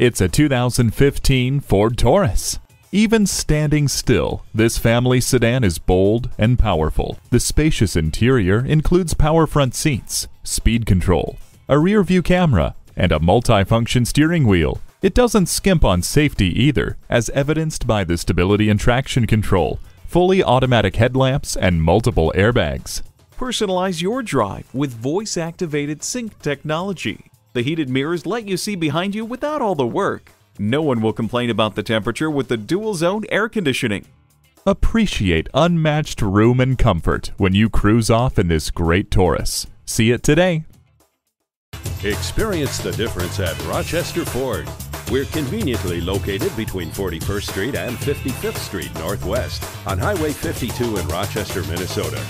It's a 2015 Ford Taurus. Even standing still, this family sedan is bold and powerful. The spacious interior includes power front seats, speed control, a rear view camera, and a multi-function steering wheel. It doesn't skimp on safety either, as evidenced by the stability and traction control, fully automatic headlamps, and multiple airbags. Personalize your drive with voice activated sync technology. The heated mirrors let you see behind you without all the work. No one will complain about the temperature with the dual zone air conditioning. Appreciate unmatched room and comfort when you cruise off in this great Taurus. See it today. Experience the difference at Rochester Ford. We're conveniently located between 41st Street and 55th Street Northwest on Highway 52 in Rochester, Minnesota.